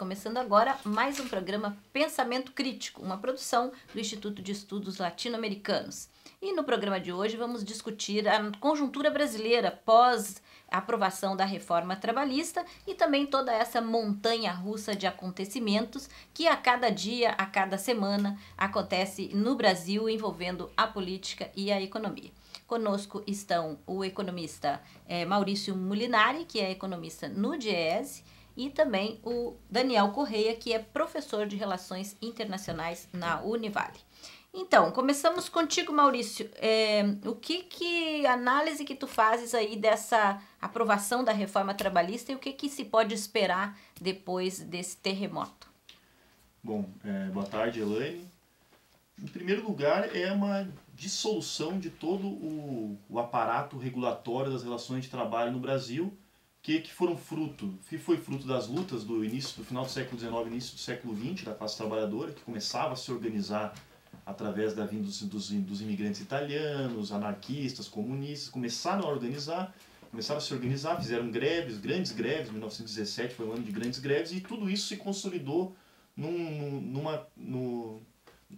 começando agora mais um programa Pensamento Crítico, uma produção do Instituto de Estudos Latino-Americanos. E no programa de hoje vamos discutir a conjuntura brasileira pós aprovação da reforma trabalhista e também toda essa montanha russa de acontecimentos que a cada dia, a cada semana acontece no Brasil envolvendo a política e a economia. Conosco estão o economista é, Maurício Mulinari, que é economista no DIESE, e também o Daniel Correia, que é professor de Relações Internacionais na Univale. Então, começamos contigo, Maurício. É, o que que análise que tu fazes aí dessa aprovação da reforma trabalhista e o que que se pode esperar depois desse terremoto? Bom, é, boa tarde, Elaine. Em primeiro lugar, é uma dissolução de todo o, o aparato regulatório das relações de trabalho no Brasil, que, que foram fruto, que foi fruto das lutas do início do final do século XIX, início do século XX da classe trabalhadora, que começava a se organizar através da vinda dos, dos, dos imigrantes italianos, anarquistas, comunistas, começaram a organizar, começaram a se organizar, fizeram greves, grandes greves, 1917 foi um ano de grandes greves, e tudo isso se consolidou num, numa, no,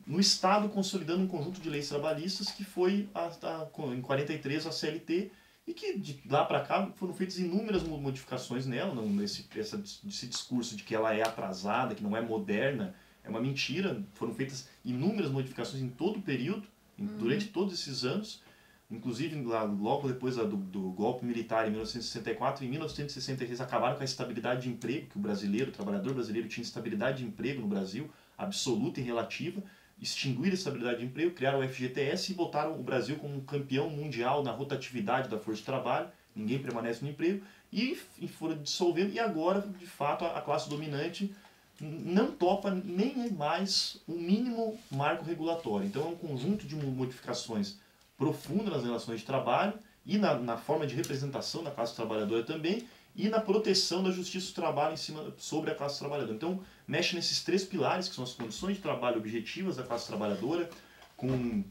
no Estado consolidando um conjunto de leis trabalhistas que foi a, a, em 43 a CLT e que de lá para cá foram feitas inúmeras modificações nela, não, esse, essa, esse discurso de que ela é atrasada, que não é moderna, é uma mentira. Foram feitas inúmeras modificações em todo o período, em, uhum. durante todos esses anos, inclusive lá, logo depois do, do, golpe militar em 1964, em 1966 acabaram com a estabilidade de emprego, que o brasileiro, o trabalhador brasileiro tinha estabilidade de emprego no Brasil, absoluta e relativa, extinguir a estabilidade de emprego, criaram o FGTS e botaram o Brasil como um campeão mundial na rotatividade da força de trabalho, ninguém permanece no emprego, e, foram dissolvendo, e agora, de fato, a, classe dominante não topa nem mais o mínimo marco regulatório. Então é um conjunto de modificações profundas nas relações de trabalho e na, na forma de representação da classe trabalhadora também, e na proteção da justiça do trabalho em cima, sobre a classe trabalhadora. Então, mexe nesses três pilares, que são as condições de trabalho objetivas da classe trabalhadora, com,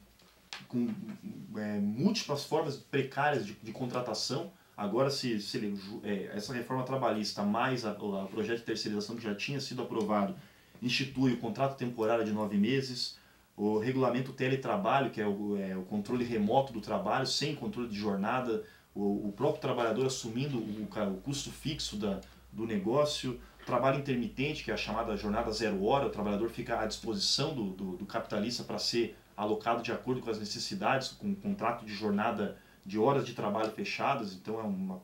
com é, múltiplas formas precárias de, de contratação. Agora, se, se é, essa reforma trabalhista, mais o projeto de terceirização que já tinha sido aprovado, institui o contrato temporário de nove meses, o regulamento teletrabalho, que é o, é o controle remoto do trabalho, sem controle de jornada, o, o próprio trabalhador assumindo o, o custo fixo da, do negócio, trabalho intermitente, que é a chamada jornada zero hora, o trabalhador fica à disposição do, do, do capitalista para ser alocado de acordo com as necessidades, com um contrato de jornada de horas de trabalho fechadas, então é, uma,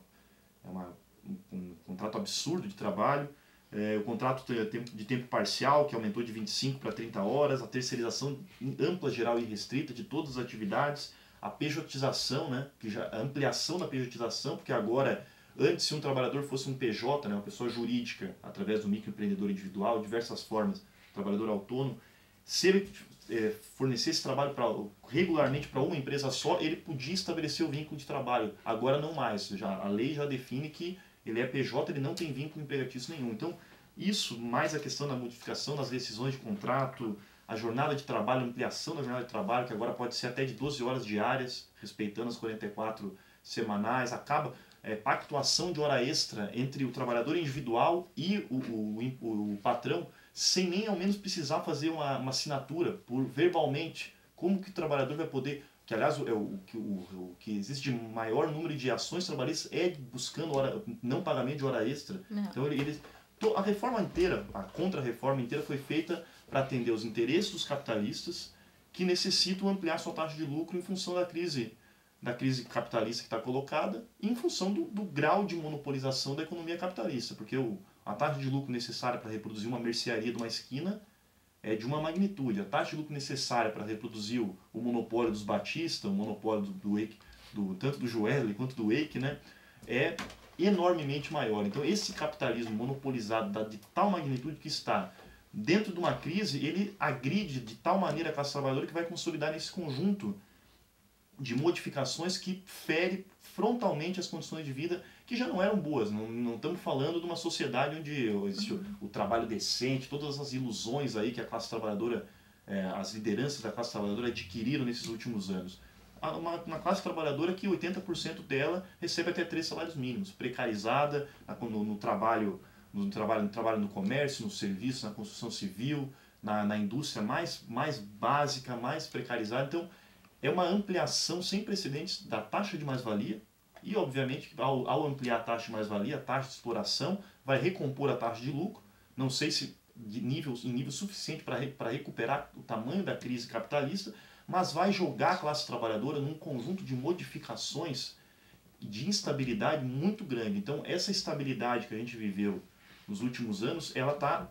é uma, um, um contrato absurdo de trabalho. É, o contrato de tempo parcial, que aumentou de 25 para 30 horas, a terceirização ampla, geral e restrita de todas as atividades, a pejotização, né, que já, a ampliação da pejotização, porque agora, antes se um trabalhador fosse um PJ, né, uma pessoa jurídica, através do microempreendedor individual, diversas formas, trabalhador autônomo, se ele é, fornecesse trabalho pra, regularmente para uma empresa só, ele podia estabelecer o vínculo de trabalho. Agora não mais. Já, a lei já define que ele é PJ, ele não tem vínculo empregatício nenhum. Então, isso, mais a questão da modificação das decisões de contrato, a jornada de trabalho, ampliação da jornada de trabalho, que agora pode ser até de 12 horas diárias, respeitando as 44 semanais, acaba é, pactuação de hora extra entre o trabalhador individual e o, o, o patrão, sem nem ao menos precisar fazer uma, uma, assinatura por verbalmente. Como que o trabalhador vai poder, que aliás é o, o, o, que existe de maior número de ações trabalhistas é buscando hora, não pagamento de hora extra. Não. Então ele, ele, a reforma inteira, a contra-reforma inteira foi feita para atender os interesses dos capitalistas que necessitam ampliar sua taxa de lucro em função da crise da crise capitalista que está colocada em função do, do, grau de monopolização da economia capitalista, porque o, a taxa de lucro necessária para reproduzir uma mercearia de uma esquina é de uma magnitude. A taxa de lucro necessária para reproduzir o, o, monopólio dos Batista, o monopólio do, do, do tanto do Joel quanto do Wake, né, é enormemente maior. Então esse capitalismo monopolizado de tal magnitude que está dentro de uma crise, ele agride de tal maneira a classe trabalhadora que vai consolidar nesse conjunto de modificações que fere frontalmente as condições de vida que já não eram boas. Não, não estamos falando de uma sociedade onde existe uhum. o, o, trabalho decente, todas as ilusões aí que a classe trabalhadora, é, as lideranças da classe trabalhadora adquiriram nesses últimos anos. Uma, uma classe trabalhadora que 80% dela recebe até três salários mínimos, precarizada no, no trabalho no trabalho, no trabalho no comércio, no serviço, na construção civil, na, na indústria mais, mais básica, mais precarizada. Então, é uma ampliação sem precedentes da taxa de mais-valia e, obviamente, ao, ao ampliar a taxa de mais-valia, a taxa de exploração vai recompor a taxa de lucro. Não sei se de nível, em nível suficiente para recuperar o tamanho da crise capitalista, mas vai jogar a classe trabalhadora num conjunto de modificações de instabilidade muito grande. Então, essa estabilidade que a gente viveu nos últimos anos, ela está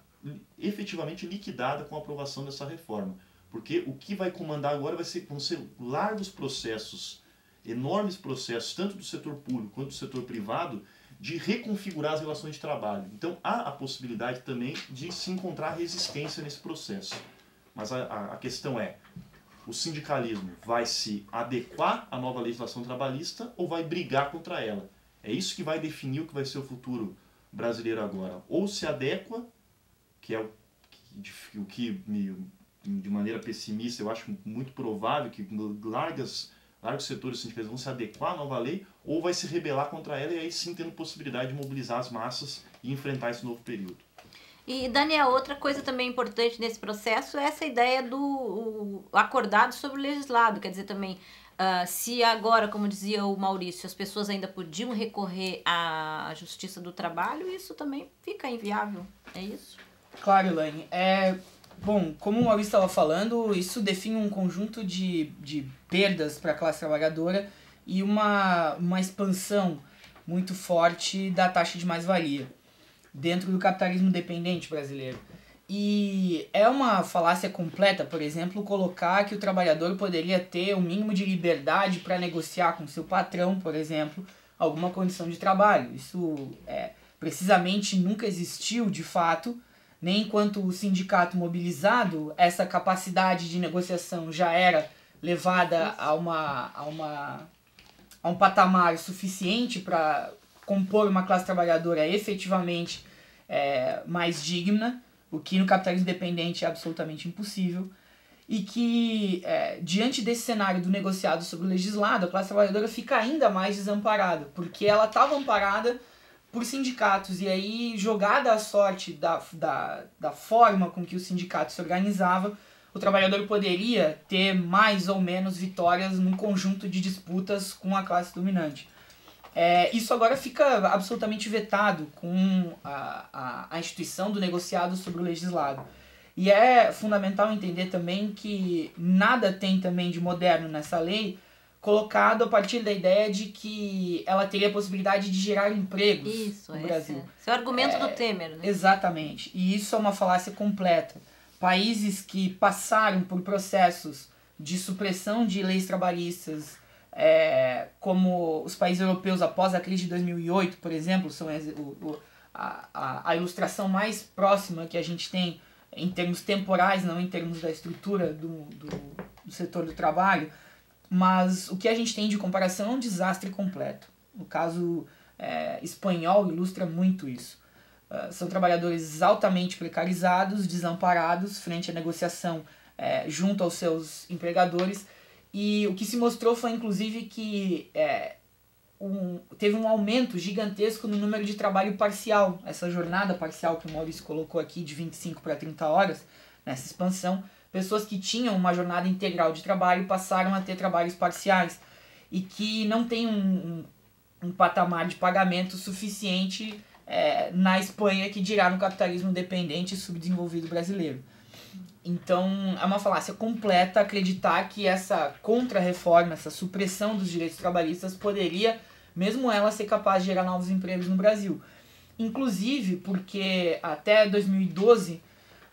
efetivamente liquidada com a aprovação dessa reforma. Porque o que vai comandar agora vai ser, vão ser largos processos, enormes processos, tanto do setor público quanto do setor privado, de reconfigurar as relações de trabalho. Então há a possibilidade também de se encontrar resistência nesse processo. Mas a, a questão é, o sindicalismo vai se adequar à nova legislação trabalhista ou vai brigar contra ela? É isso que vai definir o que vai ser o futuro brasileiro agora. Ou se adequa, que é o que, o que me, de maneira pessimista eu acho muito provável que largas, largos setores sindicais vão se adequar à nova lei, ou vai se rebelar contra ela e aí sim tendo possibilidade de mobilizar as massas e enfrentar esse novo período. E, Daniel, outra coisa também importante nesse processo é essa ideia do acordado sobre o legislado. Quer dizer, também, uh, se agora, como dizia o Maurício, as pessoas ainda podiam recorrer à Justiça do Trabalho, isso também fica inviável. É isso? Claro, Elaine. É, bom, como o Maurício estava falando, isso define um conjunto de, de perdas para a classe trabalhadora e uma, uma expansão muito forte da taxa de mais-valia dentro do capitalismo dependente brasileiro. E é uma falácia completa, por exemplo, colocar que o trabalhador poderia ter o um mínimo de liberdade para negociar com seu patrão, por exemplo, alguma condição de trabalho. Isso é, precisamente nunca existiu de fato, nem enquanto o sindicato mobilizado, essa capacidade de negociação já era levada a, uma, a, uma, a um patamar suficiente para compor uma classe trabalhadora efetivamente é, mais digna, o que no capitalismo dependente é absolutamente impossível, e que, é, diante desse cenário do negociado sobre o legislado, a classe trabalhadora fica ainda mais desamparada, porque ela estava amparada por sindicatos, e aí, jogada a sorte da, da, da forma com que o sindicato se organizava, o trabalhador poderia ter mais ou menos vitórias num conjunto de disputas com a classe dominante. É, isso agora fica absolutamente vetado com a, a, a instituição do negociado sobre o legislado. E é fundamental entender também que nada tem também de moderno nessa lei colocado a partir da ideia de que ela teria a possibilidade de gerar empregos isso, no Brasil. Esse é o argumento é, do Temer, né? Exatamente. E isso é uma falácia completa. Países que passaram por processos de supressão de leis trabalhistas é, como os países europeus após a crise de 2008, por exemplo, são o, o, a, a, ilustração mais próxima que a gente tem em termos temporais, não em termos da estrutura do, do, do setor do trabalho, mas o que a gente tem de comparação é um desastre completo. O caso é, espanhol ilustra muito isso. Uh, são trabalhadores altamente precarizados, desamparados frente à negociação é, junto aos seus empregadores e o que se mostrou foi, inclusive, que é, um, teve um aumento gigantesco no número de trabalho parcial. Essa jornada parcial que o Maurício colocou aqui, de 25 para 30 horas, nessa expansão, pessoas que tinham uma jornada integral de trabalho passaram a ter trabalhos parciais e que não tem um, um, um patamar de pagamento suficiente é, na Espanha que dirá no capitalismo dependente e subdesenvolvido brasileiro. Então, é uma falácia completa acreditar que essa contra-reforma, essa supressão dos direitos trabalhistas poderia, mesmo ela, ser capaz de gerar novos empregos no Brasil. Inclusive porque até 2012,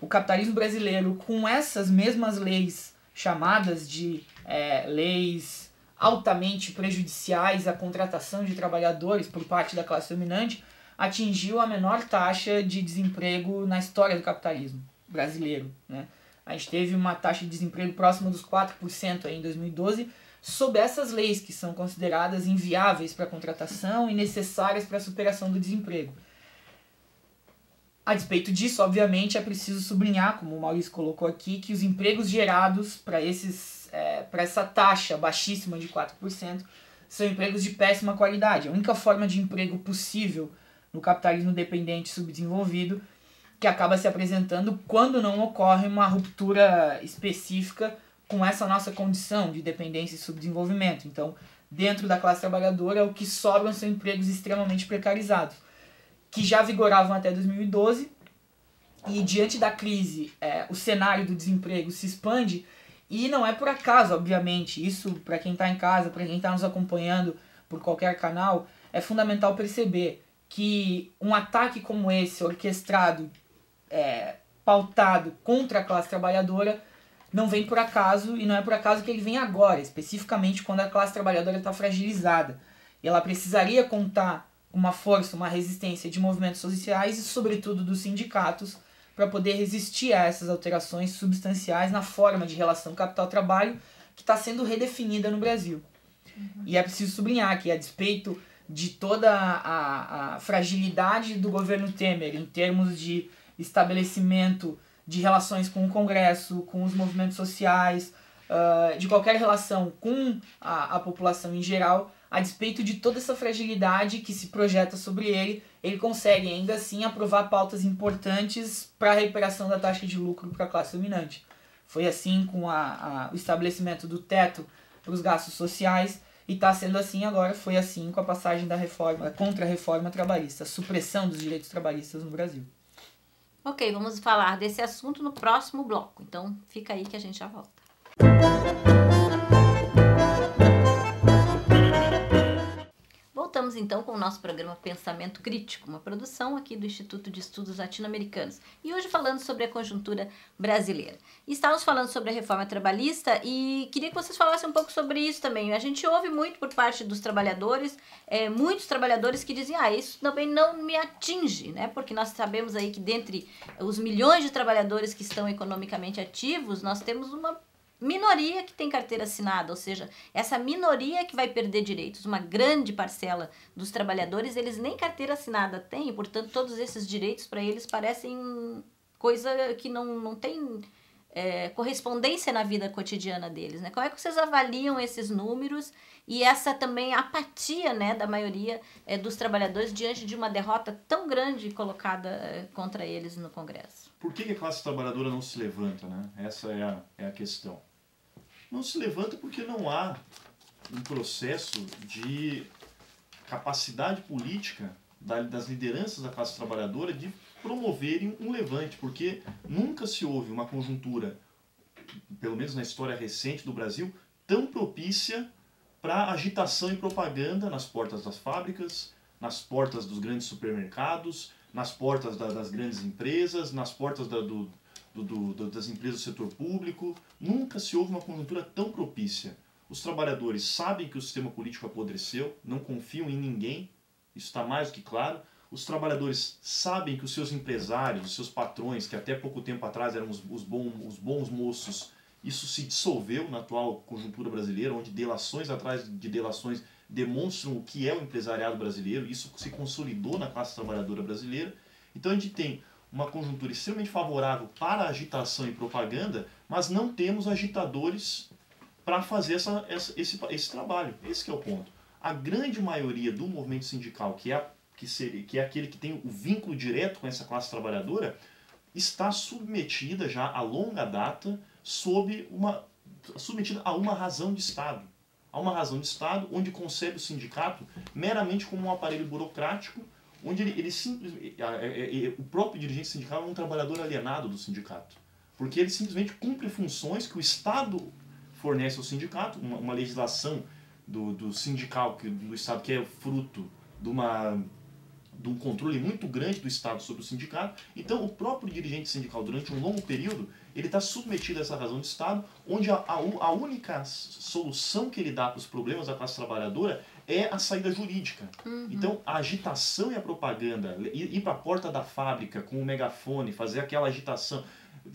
o capitalismo brasileiro, com essas mesmas leis chamadas de é, leis altamente prejudiciais à contratação de trabalhadores por parte da classe dominante, atingiu a menor taxa de desemprego na história do capitalismo brasileiro. Né? A gente teve uma taxa de desemprego próxima dos 4% aí em 2012, sob essas leis que são consideradas inviáveis para a contratação e necessárias para a superação do desemprego. A despeito disso, obviamente, é preciso sublinhar, como o Maurício colocou aqui, que os empregos gerados para é, essa taxa baixíssima de 4% são empregos de péssima qualidade. A única forma de emprego possível no capitalismo dependente subdesenvolvido, que acaba se apresentando quando não ocorre uma ruptura específica com essa nossa condição de dependência e subdesenvolvimento. Então, dentro da classe trabalhadora, o que sobram são empregos extremamente precarizados, que já vigoravam até 2012, e diante da crise, é, o cenário do desemprego se expande, e não é por acaso, obviamente, isso para quem está em casa, para quem está nos acompanhando por qualquer canal, é fundamental perceber que um ataque como esse, orquestrado, é, pautado contra a classe trabalhadora, não vem por acaso e não é por acaso que ele vem agora, especificamente quando a classe trabalhadora está fragilizada. E ela precisaria contar uma força, uma resistência de movimentos sociais e, sobretudo, dos sindicatos para poder resistir a essas alterações substanciais na forma de relação capital-trabalho que está sendo redefinida no Brasil. Uhum. E é preciso sublinhar que, a despeito de toda a, a fragilidade do governo Temer em termos de estabelecimento de relações com o Congresso, com os movimentos sociais, uh, de qualquer relação com a, a população em geral, a despeito de toda essa fragilidade que se projeta sobre ele, ele consegue ainda assim aprovar pautas importantes para a recuperação da taxa de lucro para a classe dominante. Foi assim com a, a, o estabelecimento do teto para os gastos sociais e está sendo assim agora, foi assim com a passagem da reforma, contra a reforma trabalhista, a supressão dos direitos trabalhistas no Brasil. Ok, vamos falar desse assunto no próximo bloco. Então fica aí que a gente já volta. Voltamos então com o nosso programa Pensamento Crítico, uma produção aqui do Instituto de Estudos Latino-Americanos. E hoje falando sobre a conjuntura brasileira. Estávamos falando sobre a reforma trabalhista e queria que vocês falassem um pouco sobre isso também. A gente ouve muito por parte dos trabalhadores, é, muitos trabalhadores que dizem, ah, isso também não me atinge, né? Porque nós sabemos aí que dentre os milhões de trabalhadores que estão economicamente ativos, nós temos uma minoria que tem carteira assinada, ou seja, essa minoria que vai perder direitos. Uma grande parcela dos trabalhadores, eles nem carteira assinada têm, portanto, todos esses direitos para eles parecem coisa que não, não tem é, correspondência na vida cotidiana deles. Né? Como é que vocês avaliam esses números e essa também apatia né, da maioria é, dos trabalhadores diante de uma derrota tão grande colocada é, contra eles no Congresso? Por que a classe trabalhadora não se levanta? Né? Essa é a, é a questão não se levanta porque não há um processo de capacidade política das lideranças da classe trabalhadora de promoverem um levante, porque nunca se houve uma conjuntura, pelo menos na história recente do Brasil, tão propícia para agitação e propaganda nas portas das fábricas, nas portas dos grandes supermercados, nas portas das grandes empresas, nas portas do, do, do, das empresas do setor público. Nunca se houve uma conjuntura tão propícia. Os trabalhadores sabem que o sistema político apodreceu, não confiam em ninguém, isso está mais do que claro. Os trabalhadores sabem que os seus empresários, os seus patrões, que até pouco tempo atrás eram os, os, os bons moços, isso se dissolveu na atual conjuntura brasileira, onde delações atrás de delações demonstram o que é o empresariado brasileiro, isso se consolidou na classe trabalhadora brasileira. Então a gente tem uma conjuntura extremamente favorável para agitação e propaganda, mas não temos agitadores para fazer essa, essa, esse, esse trabalho. Esse é o ponto. A grande maioria do movimento sindical, que é, que, seria, que é aquele que tem o vínculo direto com essa classe trabalhadora, está submetida já a longa data sob uma, submetida a uma razão de Estado. A uma razão de Estado onde concebe o sindicato meramente como um aparelho burocrático onde ele, ele simplesmente, o próprio dirigente sindical é um trabalhador alienado do sindicato, porque ele simplesmente cumpre funções que o Estado fornece ao sindicato, uma, uma legislação do, do sindical, que, do Estado que é fruto de uma de um controle muito grande do Estado sobre o sindicato. Então, o próprio dirigente sindical, durante um longo período, ele está submetido a essa razão de Estado, onde a, a, a única solução que ele dá para os problemas da classe trabalhadora é a saída jurídica. Uhum. Então, a agitação e a propaganda, ir, ir para a porta da fábrica com o megafone, fazer aquela agitação,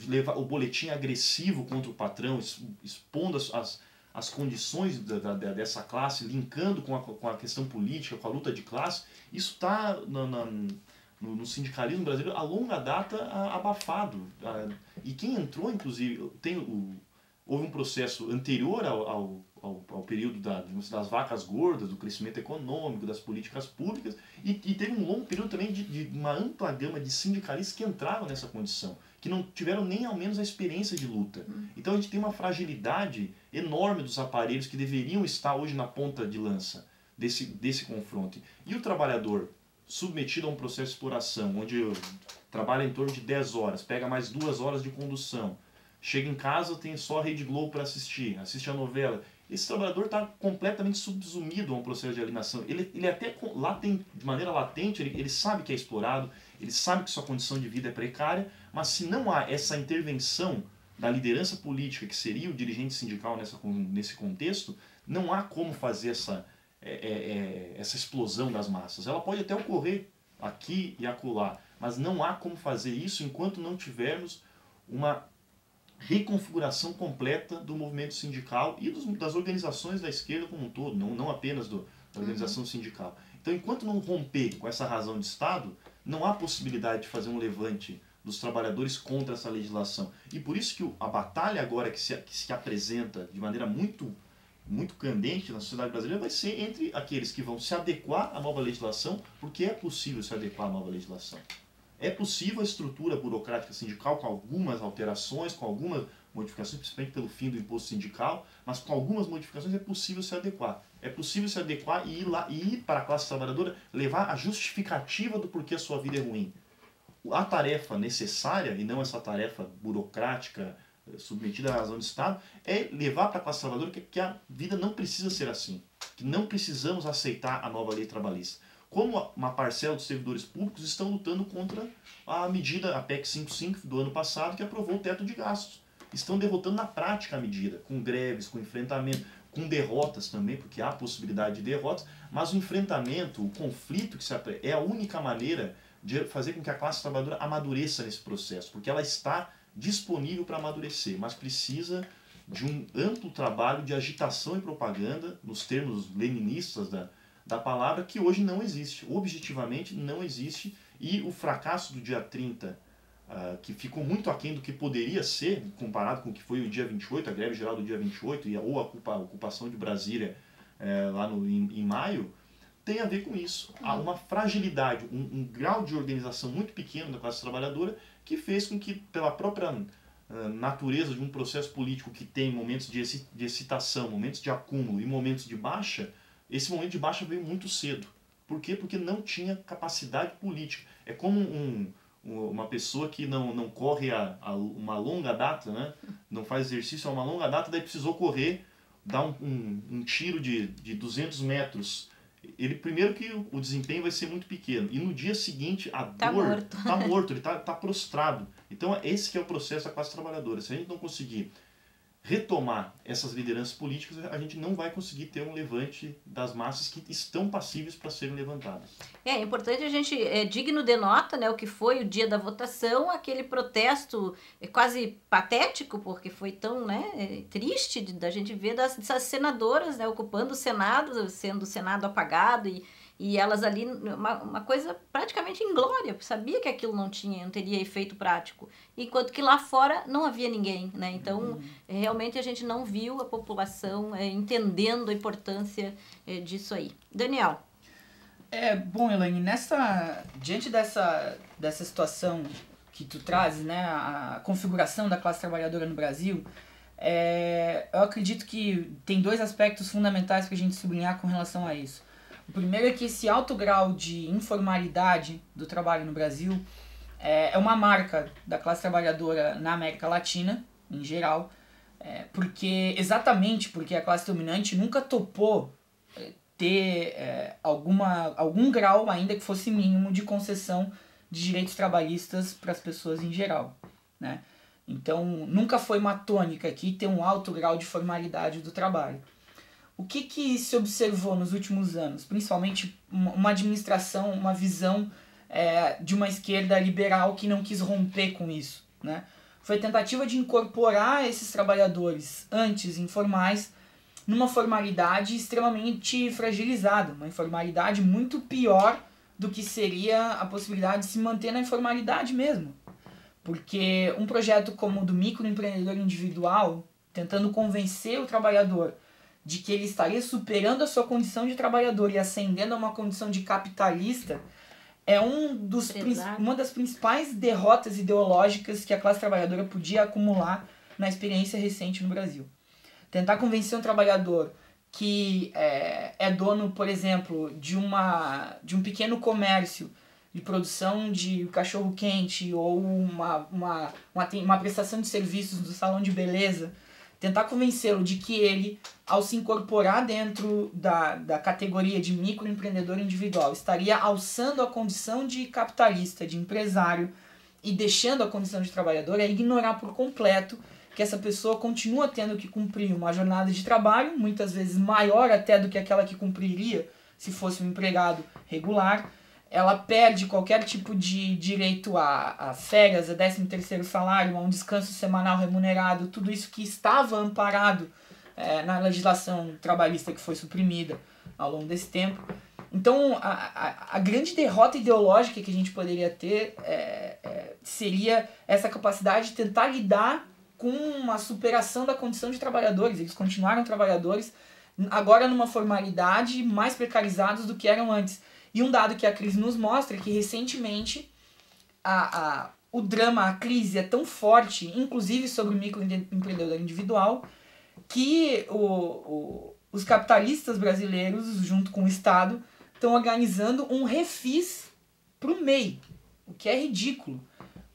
levar o boletim agressivo contra o patrão, expondo as, as, as condições da, da, dessa classe, linkando com a, com a questão política, com a luta de classe, isso está no, no, sindicalismo brasileiro a longa data abafado. E quem entrou, inclusive, tem o, houve um processo anterior ao, ao, ao, ao período da, das vacas gordas, do crescimento econômico, das políticas públicas, e, e teve um longo período também de, de, uma ampla gama de sindicalistas que entraram nessa condição, que não tiveram nem ao menos a experiência de luta. Hum. Então a gente tem uma fragilidade enorme dos aparelhos que deveriam estar hoje na ponta de lança desse, desse confronto. E o trabalhador submetido a um processo de exploração, onde trabalha em torno de 10 horas, pega mais duas horas de condução, chega em casa, tem só a Rede Globo para assistir, assiste a novela esse trabalhador está completamente subsumido a um processo de alienação. Ele, ele até lá tem, de maneira latente, ele, ele sabe que é explorado, ele sabe que sua condição de vida é precária, mas se não há essa intervenção da liderança política, que seria o dirigente sindical nessa, nesse contexto, não há como fazer essa, é, é, é, essa explosão das massas. Ela pode até ocorrer aqui e acolá, mas não há como fazer isso enquanto não tivermos uma reconfiguração completa do movimento sindical e dos, das organizações da esquerda como um todo, não, não apenas do, da organização uhum. sindical. Então, enquanto não romper com essa razão de Estado, não há possibilidade de fazer um levante dos trabalhadores contra essa legislação. E por isso que a batalha agora que se, que se apresenta de maneira muito, muito candente na sociedade brasileira vai ser entre aqueles que vão se adequar à nova legislação, porque é possível se adequar à nova legislação. É possível a estrutura burocrática sindical com algumas alterações, com algumas modificações, principalmente pelo fim do imposto sindical, mas com algumas modificações é possível se adequar. É possível se adequar e ir, lá, e ir para a classe trabalhadora levar a justificativa do porquê a sua vida é ruim. A tarefa necessária, e não essa tarefa burocrática eh, submetida à razão do Estado, é levar para a classe trabalhadora que, que a vida não precisa ser assim, que não precisamos aceitar a nova lei trabalhista como uma parcela dos servidores públicos estão lutando contra a medida, a PEC 55 do ano passado, que aprovou o teto de gastos. Estão derrotando na prática a medida, com greves, com enfrentamento, com derrotas também, porque há possibilidade de derrotas, mas o enfrentamento, o conflito que se é a única maneira de fazer com que a classe trabalhadora amadureça nesse processo, porque ela está disponível para amadurecer, mas precisa de um amplo trabalho de agitação e propaganda, nos termos leninistas da, da palavra que hoje não existe. Objetivamente não existe. E o fracasso do dia 30, uh, ah, que ficou muito aquém do que poderia ser, comparado com o que foi o dia 28, a greve geral do dia 28, e, ou a, ocupa, a ocupação de Brasília uh, lá no, em, em, maio, tem a ver com isso. Há uma fragilidade, um, um, grau de organização muito pequeno da classe trabalhadora que fez com que, pela própria uh, natureza de um processo político que tem momentos de, de excitação, momentos de acúmulo e momentos de baixa, esse momento de baixa veio muito cedo. Por quê? Porque não tinha capacidade política. É como um, uma pessoa que não, não corre a, a, uma longa data, né? não faz exercício a uma longa data, daí precisou correr, dar um, um, um tiro de, de 200 metros. Ele primeiro que o desempenho vai ser muito pequeno e no dia seguinte a tá dor morto. tá morto, ele tá, tá prostrado. Então esse que é o processo da classe trabalhadora. Se a gente não conseguir retomar essas lideranças políticas, a gente não vai conseguir ter um levante das massas que estão passíveis para serem levantadas. É importante a gente, é digno de nota, né, o que foi o dia da votação, aquele protesto é quase patético, porque foi tão né, é, triste da gente ver das, senadoras né, ocupando o Senado, sendo o Senado apagado e e elas ali, uma, uma coisa praticamente inglória, sabia que aquilo não tinha, não teria efeito prático. Enquanto que lá fora não havia ninguém, né? Então, uhum. realmente a gente não viu a população é, entendendo a importância é, disso aí. Daniel. É, bom, Elaine, nessa, diante dessa, dessa situação que tu trazes, né, a configuração da classe trabalhadora no Brasil, é, eu acredito que tem dois aspectos fundamentais para a gente sublinhar com relação a isso. O primeiro é que esse alto grau de informalidade do trabalho no Brasil é, é uma marca da classe trabalhadora na América Latina, em geral, é, porque exatamente porque a classe dominante nunca topou é, ter é, alguma, algum grau, ainda que fosse mínimo, de concessão de direitos trabalhistas para as pessoas em geral. Né? Então, nunca foi uma tônica aqui ter um alto grau de formalidade do trabalho. O que, que se observou nos últimos anos? Principalmente uma administração, uma visão é, de uma esquerda liberal que não quis romper com isso. Né? Foi a tentativa de incorporar esses trabalhadores antes informais numa formalidade extremamente fragilizada, uma informalidade muito pior do que seria a possibilidade de se manter na informalidade mesmo. Porque um projeto como o do microempreendedor individual, tentando convencer o trabalhador de que ele estaria superando a sua condição de trabalhador e ascendendo a uma condição de capitalista é um dos, uma das principais derrotas ideológicas que a classe trabalhadora podia acumular na experiência recente no Brasil. Tentar convencer um trabalhador que é, é dono, por exemplo, de, uma, de um pequeno comércio de produção de cachorro quente ou uma, uma, uma, uma prestação de serviços do salão de beleza, tentar convencê-lo de que ele, ao se incorporar dentro da, da categoria de microempreendedor individual, estaria alçando a condição de capitalista, de empresário e deixando a condição de trabalhador, é ignorar por completo que essa pessoa continua tendo que cumprir uma jornada de trabalho, muitas vezes maior até do que aquela que cumpriria se fosse um empregado regular, ela perde qualquer tipo de direito a, a férias, a 13 terceiro salário, a um descanso semanal remunerado, tudo isso que estava amparado é, na legislação trabalhista que foi suprimida ao longo desse tempo. Então, a, a, a grande derrota ideológica que a gente poderia ter é, é, seria essa capacidade de tentar lidar com uma superação da condição de trabalhadores. Eles continuaram trabalhadores, agora numa formalidade, mais precarizados do que eram antes. E um dado que a crise nos mostra é que recentemente a, a, o drama, a crise é tão forte, inclusive sobre o microempreendedor individual, que o, o, os capitalistas brasileiros, junto com o Estado, estão organizando um refis para o MEI, o que é ridículo.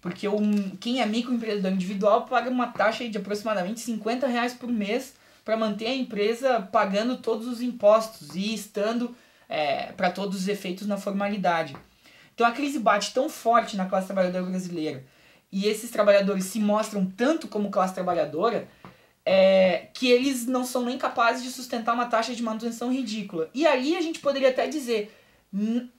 Porque um, quem é microempreendedor individual paga uma taxa de aproximadamente 50 reais por mês para manter a empresa pagando todos os impostos e estando é, para todos os efeitos na formalidade. Então a crise bate tão forte na classe trabalhadora brasileira e esses trabalhadores se mostram tanto como classe trabalhadora é, que eles não são nem capazes de sustentar uma taxa de manutenção ridícula. E aí a gente poderia até dizer,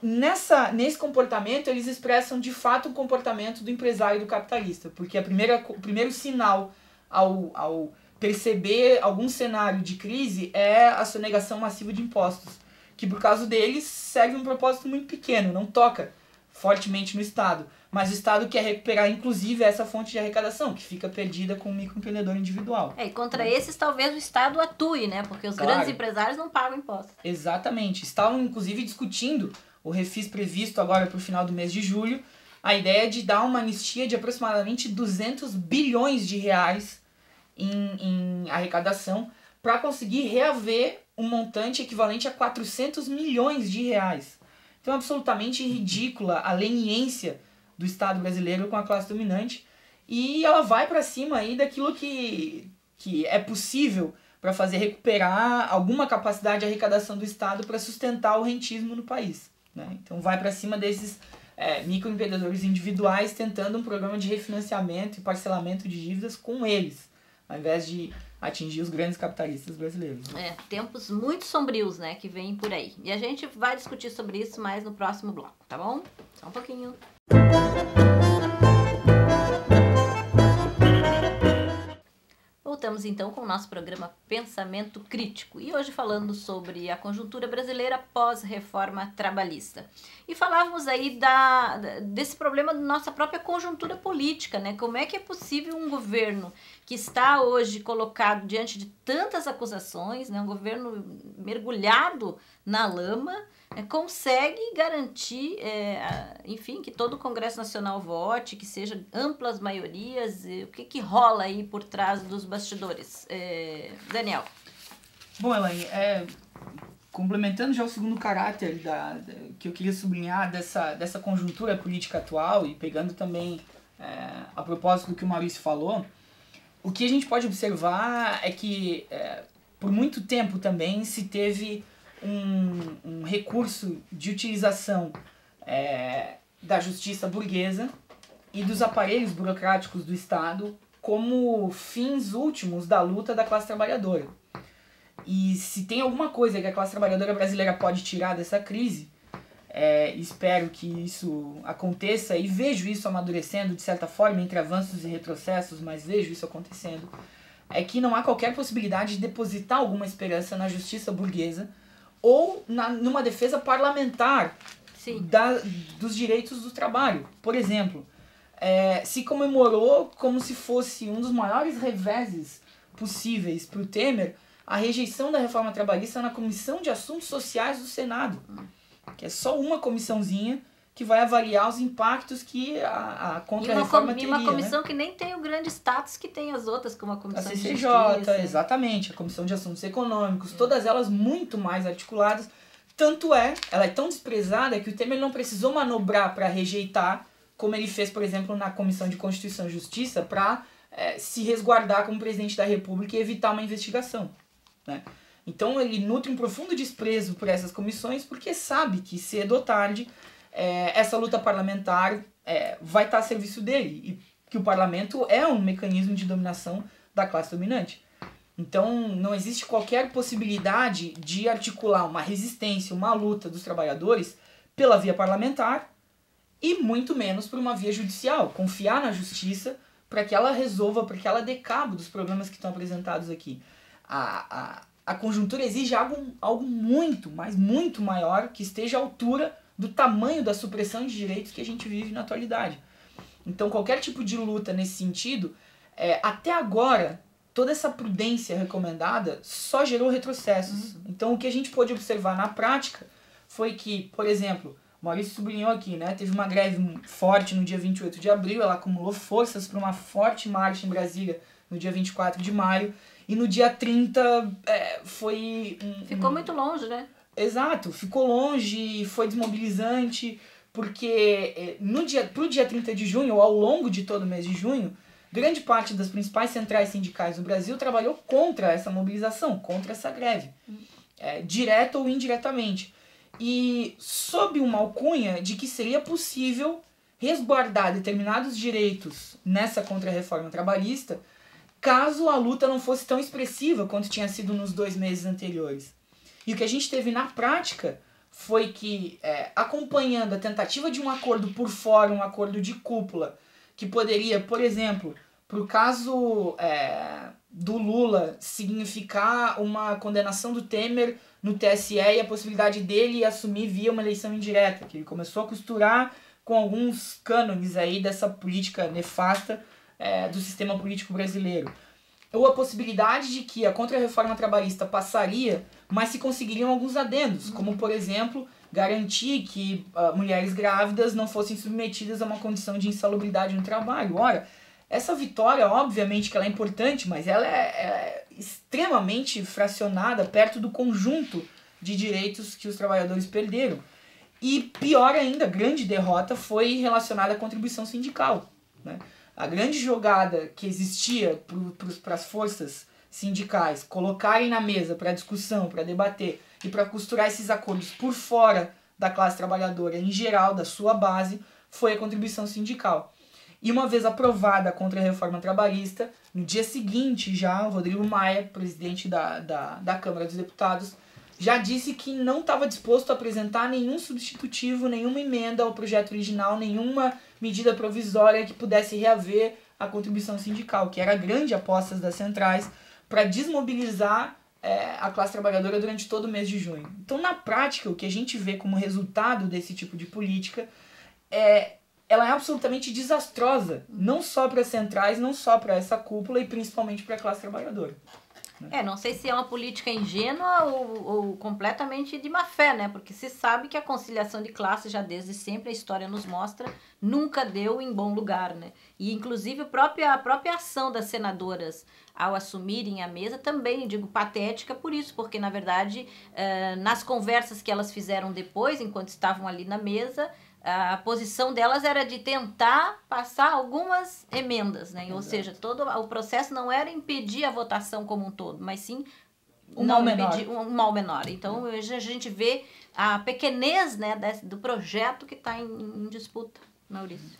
nessa, nesse comportamento eles expressam de fato o comportamento do empresário e do capitalista, porque a primeira, o primeiro sinal ao, ao perceber algum cenário de crise é a sonegação massiva de impostos que por causa deles serve um propósito muito pequeno, não toca fortemente no Estado. Mas o Estado quer recuperar, inclusive, essa fonte de arrecadação, que fica perdida com o microempreendedor individual. É, e contra esses talvez o Estado atue, né? Porque os claro. grandes empresários não pagam impostos. Exatamente. Estavam, inclusive, discutindo o refis previsto agora para o final do mês de julho, a ideia de dar uma anistia de aproximadamente 200 bilhões de reais em, em arrecadação para conseguir reaver um montante equivalente a 400 milhões de reais. Então é absolutamente ridícula a leniência do Estado brasileiro com a classe dominante e ela vai para cima aí daquilo que, que é possível para fazer recuperar alguma capacidade de arrecadação do Estado para sustentar o rentismo no país. Né? Então vai para cima desses é, microempreendedores individuais tentando um programa de refinanciamento e parcelamento de dívidas com eles, ao invés de atingir os grandes capitalistas brasileiros. Né? É, tempos muito sombrios, né, que vêm por aí. E a gente vai discutir sobre isso mais no próximo bloco, tá bom? Só um pouquinho. Voltamos então com o nosso programa Pensamento Crítico e hoje falando sobre a conjuntura brasileira pós-reforma trabalhista. E falávamos aí da, desse problema da nossa própria conjuntura política, né? Como é que é possível um governo que está hoje colocado diante de tantas acusações, né? um governo mergulhado na lama, é, consegue garantir, é, enfim, que todo o Congresso Nacional vote, que seja amplas maiorias. o que, que rola aí por trás dos bastidores? É, Daniel. Bom, Elaine, é, complementando já o segundo caráter da, que eu queria sublinhar dessa, dessa conjuntura política atual e pegando também a propósito do que o Maurício falou, o que a gente pode observar é que por muito tempo também se teve um, um recurso de utilização é, da justiça burguesa e dos aparelhos burocráticos do Estado como fins últimos da luta da classe trabalhadora. E se tem alguma coisa que a classe trabalhadora brasileira pode tirar dessa crise, é, espero que isso aconteça e vejo isso amadurecendo de certa forma entre avanços e retrocessos, mas vejo isso acontecendo, é que não há qualquer possibilidade de depositar alguma esperança na justiça burguesa ou na, numa defesa parlamentar da, dos direitos do trabalho. Por exemplo, é, se comemorou como se fosse um dos maiores reveses possíveis para o Temer a rejeição da reforma trabalhista na Comissão de Assuntos Sociais do Senado, que é só uma comissãozinha que vai avaliar os impactos que a, a contra-reforma teria. E uma comissão né? que nem tem o grande status que tem as outras, como a Comissão a CCJ, de Justiça. exatamente, a Comissão de Assuntos Econômicos, é. todas elas muito mais articuladas. Tanto é, ela é tão desprezada que o Temer não precisou manobrar para rejeitar, como ele fez, por exemplo, na Comissão de Constituição e Justiça, para é, se resguardar como presidente da República e evitar uma investigação. Né? Então ele nutre um profundo desprezo por essas comissões porque sabe que cedo ou tarde é, essa luta parlamentar é, vai estar a serviço dele e que o parlamento é um mecanismo de dominação da classe dominante. Então não existe qualquer possibilidade de articular uma resistência, uma luta dos trabalhadores pela via parlamentar e muito menos por uma via judicial. Confiar na justiça para que ela resolva, para que ela dê cabo dos problemas que estão apresentados aqui. A, a, a conjuntura exige algo, algo muito, mas muito maior que esteja à altura do tamanho da supressão de direitos que a gente vive na atualidade. Então, qualquer tipo de luta nesse sentido, é, até agora, toda essa prudência recomendada só gerou retrocessos. Uhum. Então, o que a gente pôde observar na prática foi que, por exemplo, Maurício sublinhou aqui, né? Teve uma greve forte no dia 28 de abril, ela acumulou forças para uma forte marcha em Brasília no dia 24 de maio. E no dia 30 é, foi. Um, Ficou muito longe, né? Exato, ficou longe, foi desmobilizante, porque é, no dia, pro dia 30 de junho, ao longo de todo o mês de junho, grande parte das principais centrais sindicais do Brasil trabalhou contra essa mobilização, contra essa greve, é, direto ou indiretamente. E sob uma alcunha de que seria possível resguardar determinados direitos nessa contra-reforma trabalhista, caso a luta não fosse tão expressiva quanto tinha sido nos dois meses anteriores. E o que a gente teve na prática foi que, é, acompanhando a tentativa de um acordo por fora, um acordo de cúpula, que poderia, por exemplo, para o caso é, do Lula significar uma condenação do Temer no TSE e a possibilidade dele assumir via uma eleição indireta, que ele começou a costurar com alguns cânones aí dessa política nefasta é, do sistema político brasileiro. Ou a possibilidade de que a contra-reforma trabalhista passaria mas se conseguiriam alguns adendos, como por exemplo garantir que uh, mulheres grávidas não fossem submetidas a uma condição de insalubridade no trabalho. Ora, essa vitória, obviamente que ela é importante, mas ela é, é extremamente fracionada perto do conjunto de direitos que os trabalhadores perderam. E pior ainda, grande derrota foi relacionada à contribuição sindical. Né? A grande jogada que existia para as forças sindicais colocarem na mesa para discussão, para debater e para costurar esses acordos por fora da classe trabalhadora em geral, da sua base, foi a contribuição sindical. E uma vez aprovada a contra-reforma trabalhista, no dia seguinte já o Rodrigo Maia, presidente da, da, da Câmara dos Deputados, já disse que não estava disposto a apresentar nenhum substitutivo, nenhuma emenda ao projeto original, nenhuma medida provisória que pudesse reaver a contribuição sindical, que era grande aposta das centrais para desmobilizar é, a classe trabalhadora durante todo o mês de junho. Então, na prática, o que a gente vê como resultado desse tipo de política é ela é absolutamente desastrosa, não só para as centrais, não só para essa cúpula e principalmente para a classe trabalhadora. É, não sei se é uma política ingênua ou, ou, completamente de má fé, né? Porque se sabe que a conciliação de classes, já desde sempre, a história nos mostra, nunca deu em bom lugar, né? E, inclusive, a própria, a própria ação das senadoras ao assumirem a mesa também, digo, patética por isso, porque, na verdade, uh, nas conversas que elas fizeram depois, enquanto estavam ali na mesa, a posição delas era de tentar passar algumas emendas, né? Ou seja, todo o processo não era impedir a votação como um todo, mas sim um mal menor. Impedir, um, mal menor. Então hoje a gente vê a pequenez né, desse, do projeto que está em, em, disputa, Maurício.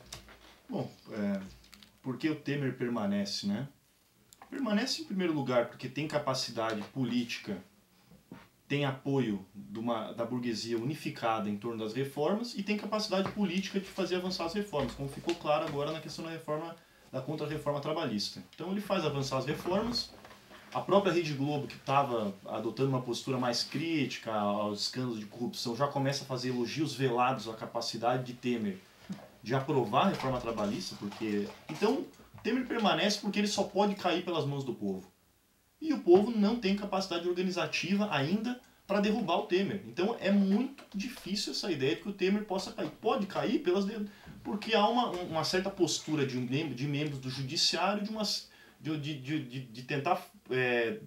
Bom, é, por que o Temer permanece, né? Permanece em primeiro lugar porque tem capacidade política tem apoio uma, da burguesia unificada em torno das reformas e tem capacidade política de fazer avançar as reformas, como ficou claro agora na questão da reforma da contra-reforma trabalhista. Então ele faz avançar as reformas. A própria Rede Globo, que estava adotando uma postura mais crítica aos escândalos de corrupção, já começa a fazer elogios velados à capacidade de Temer de aprovar a reforma trabalhista, porque então Temer permanece porque ele só pode cair pelas mãos do povo. E o povo não tem capacidade organizativa ainda para derrubar o Temer. Então é muito difícil essa ideia de que o Temer possa cair. Pode cair pelas porque há uma, uma certa postura de, um, de membros do judiciário de, umas, de, de, de, de tentar é,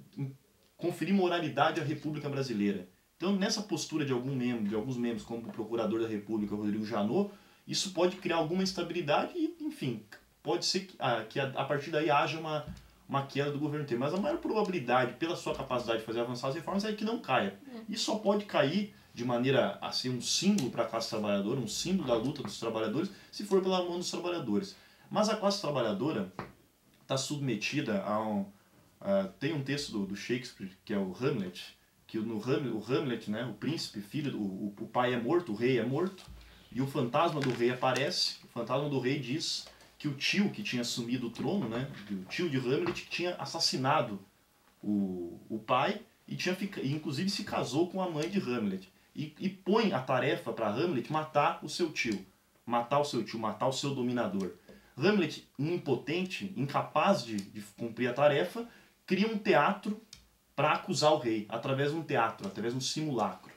conferir moralidade à República Brasileira. Então, nessa postura de algum membro, de alguns membros, como o Procurador da República, Rodrigo Janot, isso pode criar alguma instabilidade e, enfim, pode ser que, ah, que a, a, partir daí haja uma, uma queda do governo Temer. Mas a maior probabilidade, pela sua capacidade de fazer avançar as reformas, é que não caia. E só pode cair de maneira a ser um símbolo para a classe trabalhadora, um símbolo da luta dos trabalhadores, se for pela mão dos trabalhadores. Mas a classe trabalhadora está submetida a um. Tem um texto do, do, Shakespeare, que é o Hamlet, que no Hamlet, o Hamlet, né, o príncipe, filho, o, o pai é morto, o rei é morto, e o fantasma do rei aparece. O fantasma do rei diz que o tio que tinha assumido o trono, né, o tio de Hamlet, tinha assassinado o, o pai e tinha e inclusive se casou com a mãe de Hamlet e, e põe a tarefa para Hamlet matar o seu tio, matar o seu tio, matar o seu dominador. Hamlet, impotente, incapaz de, de cumprir a tarefa, cria um teatro para acusar o rei, através de um teatro, através de um simulacro.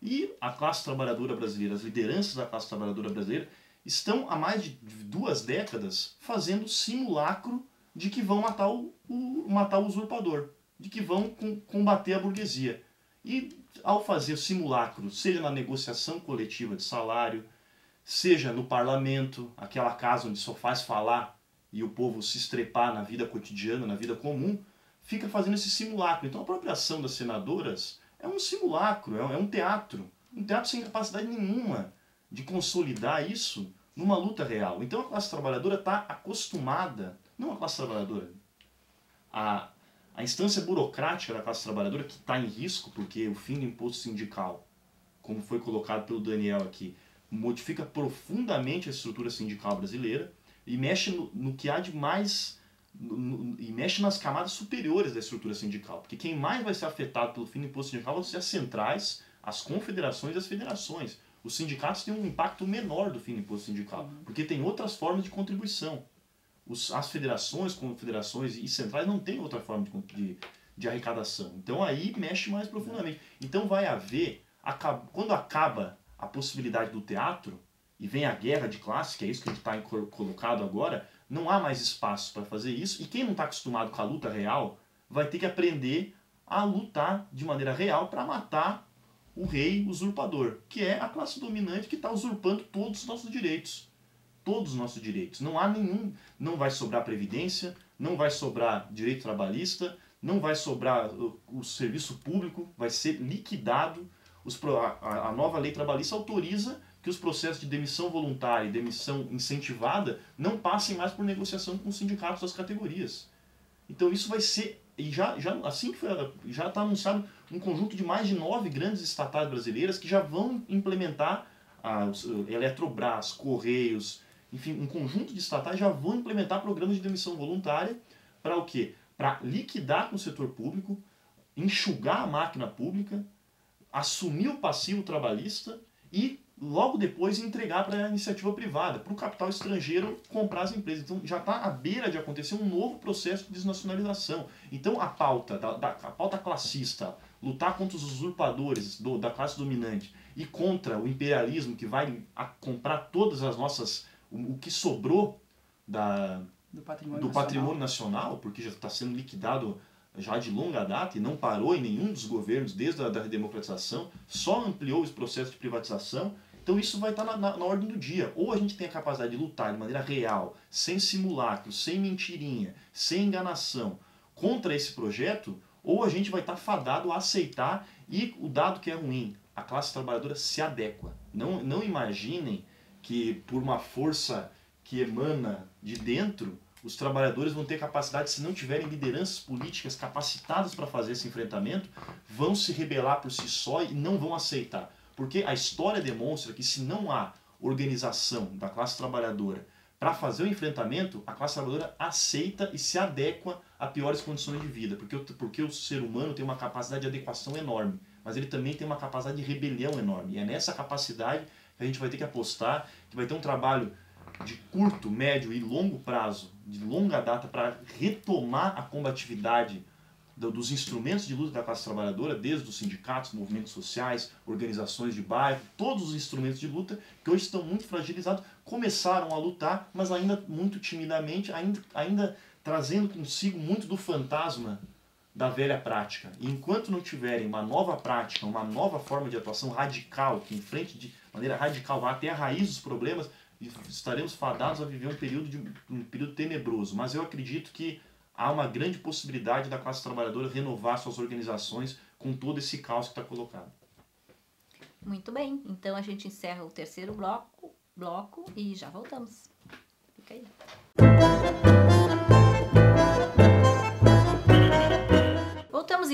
E a classe trabalhadora brasileira, as lideranças da classe trabalhadora brasileira, estão há mais de duas décadas fazendo simulacro de que vão matar o, o matar o usurpador, de que vão com, combater a burguesia. E ao fazer simulacro, seja na negociação coletiva de salário, seja no parlamento, aquela casa onde só faz falar e o povo se estrepar na vida cotidiana, na vida comum, fica fazendo esse simulacro. Então a própria ação das senadoras é um simulacro, é um teatro. Um teatro sem capacidade nenhuma de consolidar isso numa luta real. Então a classe trabalhadora está acostumada, não a classe trabalhadora, a a instância burocrática da classe trabalhadora, que está em risco, porque o fim do imposto sindical, como foi colocado pelo Daniel aqui, modifica profundamente a estrutura sindical brasileira e mexe no, no que há de mais. No, no, e mexe nas camadas superiores da estrutura sindical. Porque quem mais vai ser afetado pelo fim do imposto sindical vão ser as centrais, as confederações e as federações. Os sindicatos têm um impacto menor do fim do imposto sindical, uhum. porque tem outras formas de contribuição os, as federações, confederações e centrais não têm outra forma de, de, de arrecadação. Então aí mexe mais profundamente. Então vai haver, acaba, quando acaba a possibilidade do teatro e vem a guerra de classe, que é isso que a gente está colocado agora, não há mais espaço para fazer isso. E quem não está acostumado com a luta real vai ter que aprender a lutar de maneira real para matar o rei usurpador, que é a classe dominante que está usurpando todos os nossos direitos todos os nossos direitos. Não há nenhum, não vai sobrar previdência, não vai sobrar direito trabalhista, não vai sobrar o, o serviço público, vai ser liquidado. Os, a, a nova lei trabalhista autoriza que os processos de demissão voluntária e demissão incentivada não passem mais por negociação com os sindicatos das categorias. Então isso vai ser e já, já assim que foi, já está anunciado um conjunto de mais de nove grandes estatais brasileiras que já vão implementar a, a Eletrobras, Correios, enfim, um conjunto de estatais já vão implementar programas de demissão voluntária para o quê? Para liquidar com o setor público, enxugar a máquina pública, assumir o passivo trabalhista e logo depois entregar para a iniciativa privada, para o capital estrangeiro comprar as empresas. Então já está à beira de acontecer um novo processo de desnacionalização. Então a pauta, da, da a pauta classista, lutar contra os usurpadores do, da classe dominante e contra o imperialismo que vai comprar todas as nossas o, o que sobrou da, do patrimônio, do nacional. patrimônio nacional, porque já está sendo liquidado já de longa data e não parou em nenhum dos governos desde a da redemocratização, só ampliou os processos de privatização. Então isso vai estar na, na, na, ordem do dia. Ou a gente tem a capacidade de lutar de maneira real, sem simulacro, sem mentirinha, sem enganação, contra esse projeto, ou a gente vai estar fadado a aceitar e o dado que é ruim, a classe trabalhadora se adequa. Não, não imaginem que por uma força que emana de dentro, os trabalhadores vão ter capacidade, se não tiverem lideranças políticas capacitadas para fazer esse enfrentamento, vão se rebelar por si só e não vão aceitar. Porque a história demonstra que se não há organização da classe trabalhadora para fazer o enfrentamento, a classe trabalhadora aceita e se adequa a piores condições de vida, porque, porque o ser humano tem uma capacidade de adequação enorme, mas ele também tem uma capacidade de rebelião enorme. E é nessa capacidade que a gente vai ter que apostar, que vai ter um trabalho de curto, médio e longo prazo, de longa data, para retomar a combatividade do, dos instrumentos de luta da classe trabalhadora, desde os sindicatos, movimentos sociais, organizações de bairro, todos os instrumentos de luta que hoje estão muito fragilizados, começaram a lutar, mas ainda muito timidamente, ainda, ainda trazendo consigo muito do fantasma da velha prática. E enquanto não tiverem uma nova prática, uma nova forma de atuação radical, que enfrente de maneira radical, vá até a raiz dos problemas, estaremos fadados a viver um período, de, um período tenebroso. Mas eu acredito que há uma grande possibilidade da classe trabalhadora renovar suas organizações com todo esse caos que está colocado. Muito bem, então a gente encerra o terceiro bloco, bloco e já voltamos. Fica aí.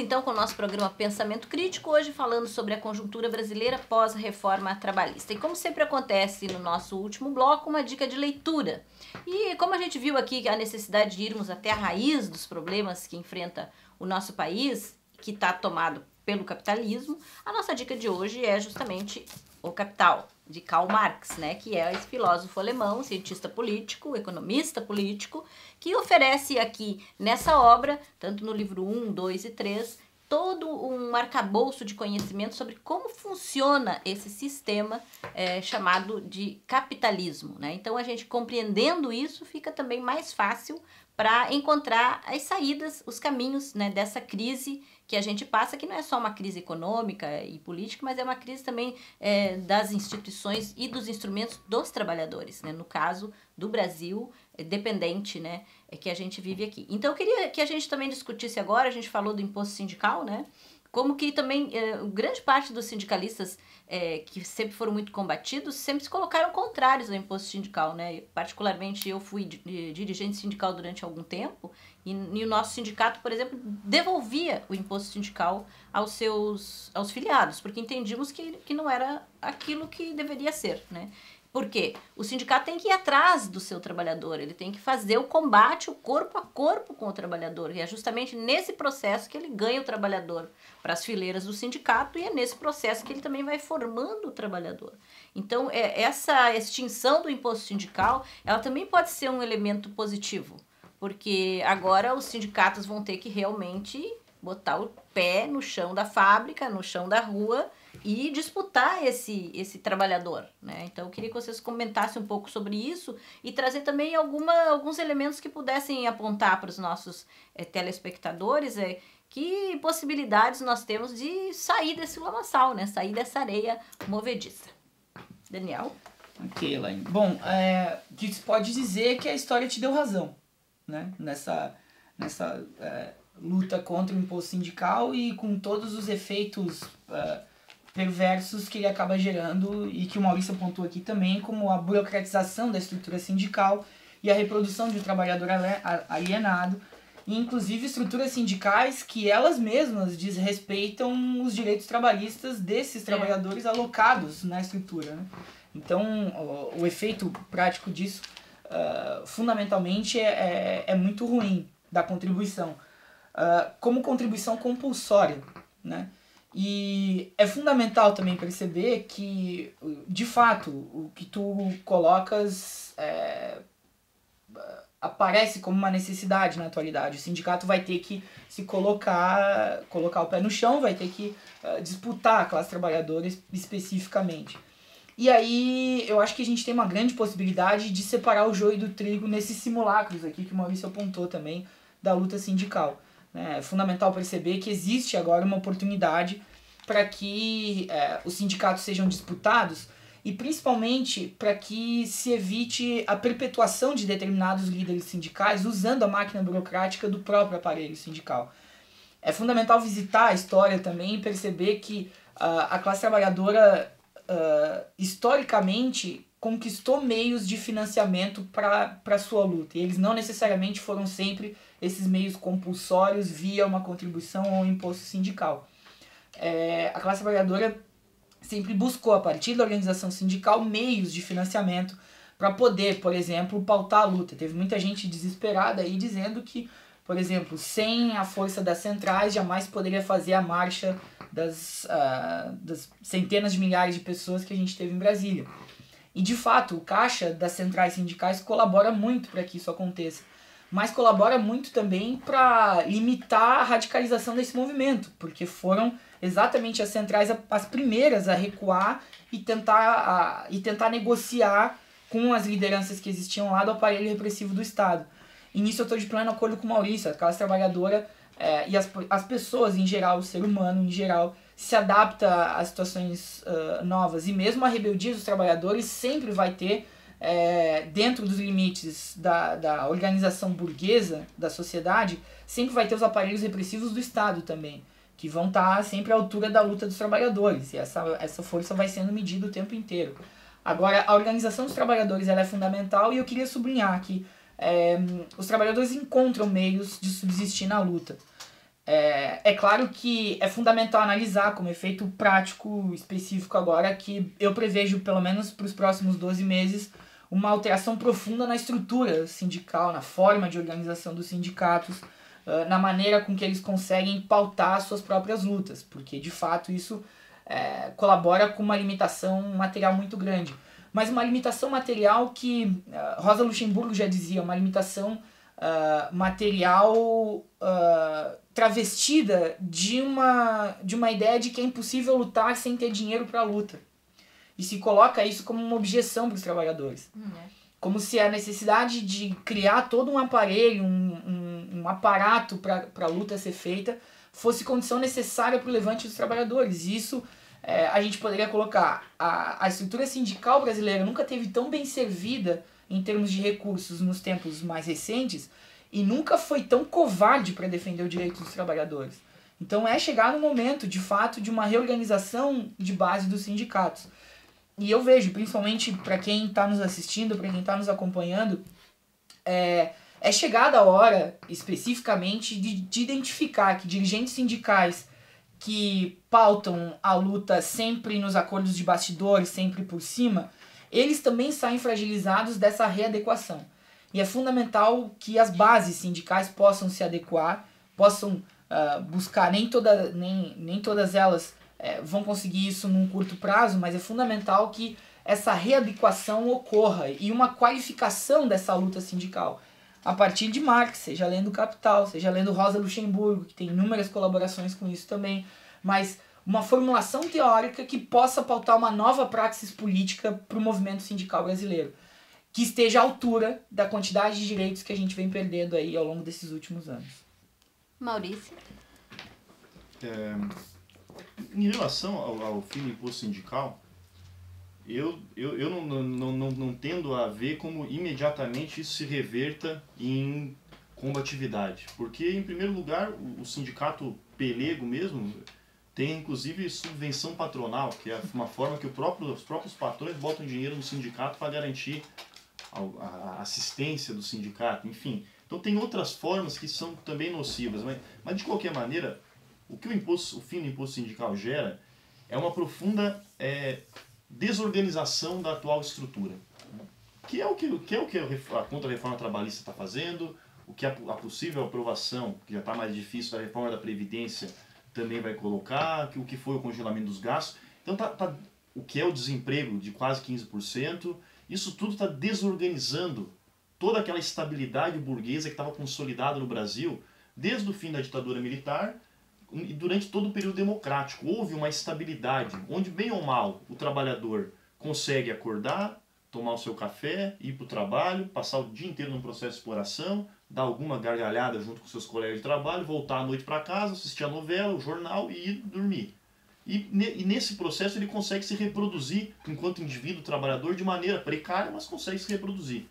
Então com o nosso programa Pensamento Crítico, hoje falando sobre a conjuntura brasileira pós-reforma trabalhista. E como sempre acontece no nosso último bloco, uma dica de leitura. E como a gente viu aqui a necessidade de irmos até a raiz dos problemas que enfrenta o nosso país, que está tomado pelo capitalismo, a nossa dica de hoje é justamente O Capital, de Karl Marx, né, que é esse filósofo alemão, cientista político, economista político, que oferece aqui nessa obra, tanto no livro 1, 2 e 3, todo um arcabouço de conhecimento sobre como funciona esse sistema é, chamado de capitalismo. Né? Então, a gente compreendendo isso, fica também mais fácil para encontrar as saídas, os caminhos né, dessa crise que a gente passa, que não é só uma crise econômica e política, mas é uma crise também é, das instituições e dos instrumentos dos trabalhadores, né? no caso do Brasil, é, dependente né, é que a gente vive aqui. Então eu queria que a gente também discutisse agora, a gente falou do imposto sindical, né? como que também é, grande parte dos sindicalistas é, que sempre foram muito combatidos, sempre se colocaram contrários ao imposto sindical, né? Particularmente eu fui dirigente sindical durante algum tempo e, e, o nosso sindicato, por exemplo, devolvia o imposto sindical aos seus aos filiados, porque entendíamos que, que não era aquilo que deveria ser, né? Por quê? O sindicato tem que ir atrás do seu trabalhador, ele tem que fazer o combate, o corpo a corpo com o trabalhador. E é justamente nesse processo que ele ganha o trabalhador para as fileiras do sindicato e é nesse processo que ele também vai formando o trabalhador. Então, é, essa extinção do imposto sindical, ela também pode ser um elemento positivo, porque agora os sindicatos vão ter que realmente botar o pé no chão da fábrica, no chão da rua e disputar esse, esse trabalhador. Né? Então, eu queria que vocês comentassem um pouco sobre isso e trazer também alguma, alguns elementos que pudessem apontar para os nossos é, telespectadores é, que possibilidades nós temos de sair desse lamaçal, né? sair dessa areia movediça. Daniel? Ok, Elaine. Bom, é, que se pode dizer que a história te deu razão né? nessa, nessa é, luta contra o imposto sindical e com todos os efeitos perversos que ele acaba gerando e que o Maurício apontou aqui também, como a burocratização da estrutura sindical e a reprodução de um trabalhador alienado, e inclusive estruturas sindicais que elas mesmas desrespeitam os direitos trabalhistas desses é. trabalhadores alocados na estrutura. Né? Então, o, o, efeito prático disso, uh, fundamentalmente, é, é, é, muito ruim da contribuição, uh, como contribuição compulsória. Né? E é fundamental também perceber que, de fato, o que tu colocas é, aparece como uma necessidade na atualidade. O sindicato vai ter que se colocar, colocar o pé no chão, vai ter que uh, disputar a classe trabalhadora especificamente. E aí eu acho que a gente tem uma grande possibilidade de separar o joio do trigo nesses simulacros aqui que o Maurício apontou também da luta sindical. Né? É fundamental perceber que existe agora uma oportunidade para que é, os sindicatos sejam disputados e principalmente para que se evite a perpetuação de determinados líderes sindicais usando a máquina burocrática do próprio aparelho sindical. É fundamental visitar a história também e perceber que uh, a classe trabalhadora, uh, historicamente, conquistou meios de financiamento para sua luta. E eles não necessariamente foram sempre esses meios compulsórios via uma contribuição ou um imposto sindical. É, a classe trabalhadora sempre buscou, a partir da organização sindical, meios de financiamento para poder, por exemplo, pautar a luta. Teve muita gente desesperada aí dizendo que, por exemplo, sem a força das centrais jamais poderia fazer a marcha das, uh, das centenas de milhares de pessoas que a gente teve em Brasília. E de fato, o caixa das centrais sindicais colabora muito para que isso aconteça. Mas colabora muito também para limitar a radicalização desse movimento, porque foram exatamente as centrais as primeiras a recuar e tentar, a, e tentar negociar com as lideranças que existiam lá do aparelho repressivo do Estado. E nisso eu estou de pleno acordo com o Maurício, a classe trabalhadora é, e as, as pessoas em geral, o ser humano em geral, se adapta a situações uh, novas. E mesmo a rebeldia dos trabalhadores sempre vai ter, é, dentro dos limites da, da organização burguesa da sociedade, sempre vai ter os aparelhos repressivos do Estado também que vão estar tá sempre à altura da luta dos trabalhadores. E essa, essa força vai sendo medida o tempo inteiro. Agora, a organização dos trabalhadores ela é fundamental e eu queria sublinhar que é, os trabalhadores encontram meios de subsistir na luta. É, é claro que é fundamental analisar como efeito prático específico agora que eu prevejo, pelo menos para os próximos 12 meses, uma alteração profunda na estrutura sindical, na forma de organização dos sindicatos, uh, na maneira com que eles conseguem pautar suas próprias lutas, porque de fato isso é, colabora com uma limitação material muito grande. Mas uma limitação material que uh, Rosa Luxemburgo já dizia, uma limitação uh, material travestida de uma, de uma ideia de que é impossível lutar sem ter dinheiro para a luta. E se coloca isso como uma objeção para os trabalhadores. Uhum. Como se a necessidade de criar todo um aparelho, um, um um aparato para a luta ser feita fosse condição necessária para o levante dos trabalhadores. Isso é, a gente poderia colocar. A, a estrutura sindical brasileira nunca teve tão bem servida em termos de recursos nos tempos mais recentes e nunca foi tão covarde para defender o direito dos trabalhadores. Então é chegar no momento, de fato, de uma reorganização de base dos sindicatos. E eu vejo, principalmente para quem está nos assistindo, para quem está nos acompanhando, é, é chegada a hora, especificamente, de, de identificar que dirigentes sindicais que pautam a luta sempre nos acordos de bastidores, sempre por cima, eles também saem fragilizados dessa readequação. E é fundamental que as bases sindicais possam se adequar, possam uh, buscar, nem, toda, nem, nem todas elas uh, vão conseguir isso num curto prazo, mas é fundamental que essa readequação ocorra e uma qualificação dessa luta sindical a partir de Marx, seja lendo Capital, seja lendo Rosa Luxemburgo, que tem inúmeras colaborações com isso também, mas uma formulação teórica que possa pautar uma nova praxis política para o movimento sindical brasileiro, que esteja à altura da quantidade de direitos que a gente vem perdendo aí ao longo desses últimos anos. Maurício? É, em relação ao, ao fim do imposto sindical, eu, eu, eu não, não, não, não tendo a ver como imediatamente isso se reverta em combatividade. Porque, em primeiro lugar, o, sindicato pelego mesmo tem inclusive subvenção patronal, que é uma forma que próprio, os próprios patrões botam dinheiro no sindicato para garantir a, a, assistência do sindicato, enfim. Então tem outras formas que são também nocivas, mas, mas de qualquer maneira, o que o, imposto, o fim do imposto sindical gera é uma profunda é, desorganização da atual estrutura. Que é o que, que, é o que a contra-reforma trabalhista está fazendo, o que a, a possível aprovação, que já está mais difícil, da reforma da Previdência também vai colocar, que, o que foi o congelamento dos gastos. Então, tá, tá, o que é o desemprego de quase 15%, isso tudo está desorganizando toda aquela estabilidade burguesa que estava consolidada no Brasil desde o fim da ditadura militar durante todo o período democrático houve uma estabilidade, onde bem ou mal o trabalhador consegue acordar, tomar o seu café, ir para o trabalho, passar o dia inteiro num processo de exploração, dar alguma gargalhada junto com seus colegas de trabalho, voltar à noite para casa, assistir a novela, o jornal e ir dormir. E, e, nesse processo ele consegue se reproduzir enquanto indivíduo trabalhador de maneira precária, mas consegue se reproduzir.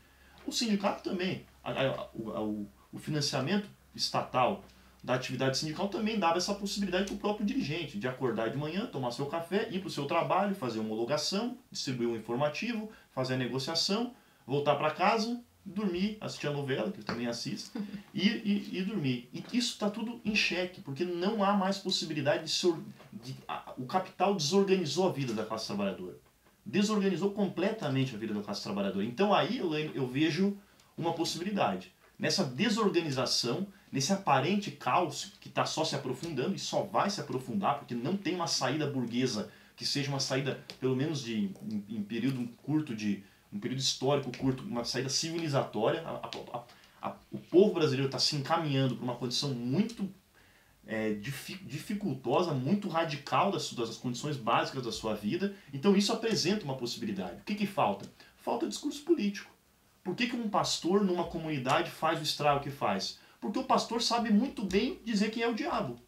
O sindicato também, a, a, o, o financiamento estatal da atividade sindical também dava essa possibilidade para o próprio dirigente de acordar de manhã, tomar seu café, ir para o seu trabalho, fazer uma homologação, distribuir um informativo, fazer a negociação, voltar para casa, dormir, assistir a novela, que eu também assisto, e, e, e dormir. E isso está tudo em xeque, porque não há mais possibilidade de, se, de a, o capital desorganizou a vida da classe trabalhadora. Desorganizou completamente a vida da classe trabalhadora. Então aí eu, eu vejo uma possibilidade. Nessa desorganização, nesse aparente caos que está só se aprofundando e só vai se aprofundar porque não tem uma saída burguesa que seja uma saída, pelo menos de em, em período curto de um período histórico curto, uma saída civilizatória. A, a, a, o povo brasileiro está se encaminhando para uma condição muito é, dificultosa, muito radical das, das condições básicas da sua vida. Então isso apresenta uma possibilidade. O que, que falta? Falta discurso político. Por que, que um pastor numa comunidade faz o estrago que faz? Porque o pastor sabe muito bem dizer quem é o diabo.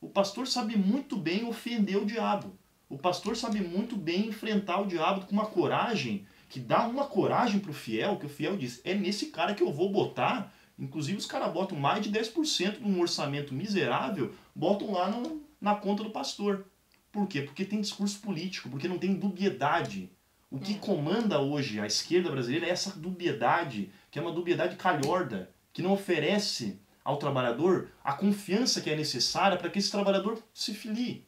O pastor sabe muito bem ofender o diabo. O pastor sabe muito bem enfrentar o diabo com uma coragem que dá uma coragem para o fiel, que o fiel diz: é nesse cara que eu vou botar. Inclusive, os caras botam mais de 10% de um orçamento miserável, botam lá no, na conta do pastor. Por quê? Porque tem discurso político, porque não tem dubiedade. O que é. comanda hoje a esquerda brasileira é essa dubiedade, que é uma dubiedade calhorda, que não oferece ao trabalhador a confiança que é necessária para que esse trabalhador se filie.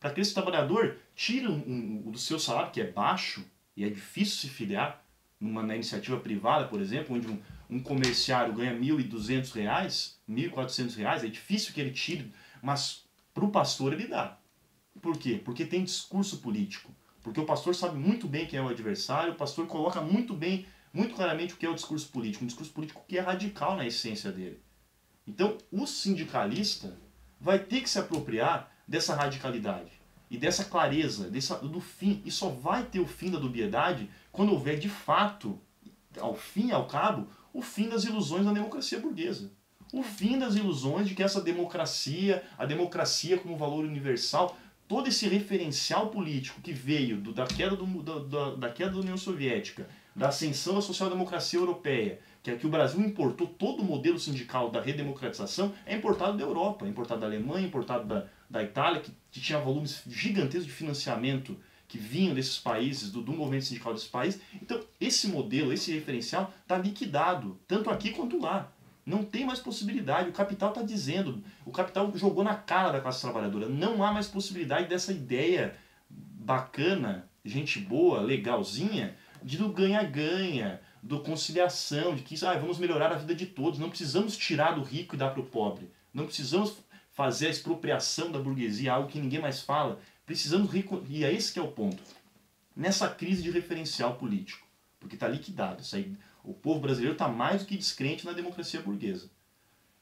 Para que esse trabalhador tire um, um, do seu salário, que é baixo, e é difícil se filiar numa na iniciativa privada, por exemplo, onde um, um comerciário ganha R$ 1.200, R$ 1.400, é difícil que ele tire, mas para o pastor ele dá. Por quê? Porque tem discurso político. Porque o pastor sabe muito bem quem é o adversário, o pastor coloca muito bem, muito claramente o que é o discurso político. Um discurso político que é radical na essência dele. Então, o sindicalista vai ter que se apropriar dessa radicalidade e dessa clareza, dessa, do fim. E só vai ter o fim da dubiedade quando houver de fato, ao fim e ao cabo, o fim das ilusões da democracia burguesa. O fim das ilusões de que essa democracia, a democracia como valor universal, todo esse referencial político que veio do, da, queda do, da, da queda da União Soviética, da ascensão da social-democracia europeia, que é que o Brasil importou todo o modelo sindical da redemocratização, é importado da Europa, é importado da Alemanha, é importado da, da Itália, que, que tinha volumes gigantescos de financiamento que vinham desses países, do, do movimento sindical desses países. Então, esse modelo, esse referencial, está liquidado, tanto aqui quanto lá. Não tem mais possibilidade. O capital está dizendo, o capital jogou na cara da classe trabalhadora. Não há mais possibilidade dessa ideia bacana, gente boa, legalzinha, de do ganha-ganha, do conciliação, de que ah, vamos melhorar a vida de todos. Não precisamos tirar do rico e dar para o pobre. Não precisamos fazer a expropriação da burguesia, algo que ninguém mais fala. Precisamos e é esse que é o ponto. Nessa crise de referencial político, porque está liquidado, isso aí, o povo brasileiro está mais do que descrente na democracia burguesa.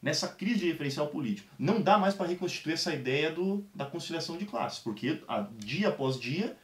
Nessa crise de referencial político, não dá mais para reconstituir essa ideia do, da conciliação de classes, porque a, dia após dia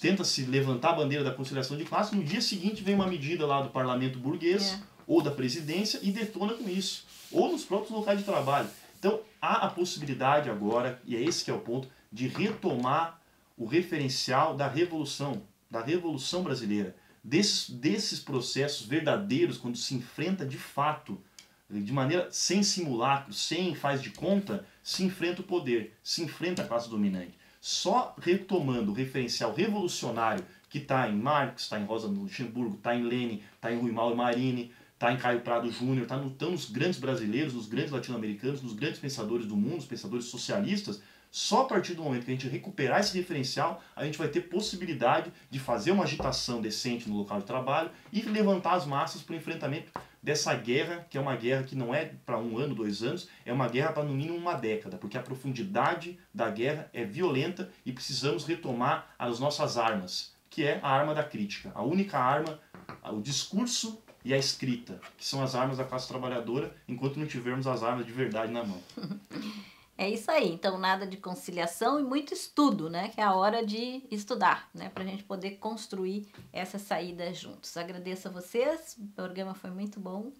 tenta se levantar a bandeira da conciliação de classes, no dia seguinte vem uma medida lá do parlamento burguês é. ou da presidência e detona com isso, ou nos próprios locais de trabalho. Então, há a possibilidade agora, e é esse que é o ponto, de retomar o referencial da revolução, da revolução brasileira, desses, desses processos verdadeiros, quando se enfrenta de fato, de maneira sem simulacro, sem faz de conta, se enfrenta o poder, se enfrenta a classe dominante. Só retomando o referencial revolucionário que está em Marx, está em Rosa Luxemburgo, está em Lenin, está em Rui Mauro Marini, está em Caio Prado Júnior, está no, tá nos grandes brasileiros, nos grandes latino-americanos, nos grandes pensadores do mundo, os pensadores socialistas, só a partir do momento que a gente recuperar esse referencial, a gente vai ter possibilidade de fazer uma agitação decente no local de trabalho e levantar as massas para o enfrentamento dessa guerra, que é uma guerra que não é para um ano, dois anos, é uma guerra para no mínimo uma década, porque a profundidade da guerra é violenta e precisamos retomar as nossas armas, que é a arma da crítica, a única arma, o discurso e a escrita, que são as armas da classe trabalhadora, enquanto não tivermos as armas de verdade na mão. É isso aí. Então, nada de conciliação e muito estudo, né? Que é a hora de estudar, né? Para a gente poder construir essa saída juntos. Agradeço a vocês. O programa foi muito bom.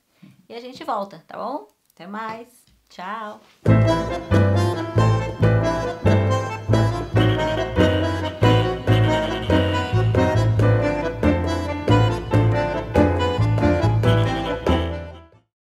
E a gente volta, tá bom? Até mais. Tchau.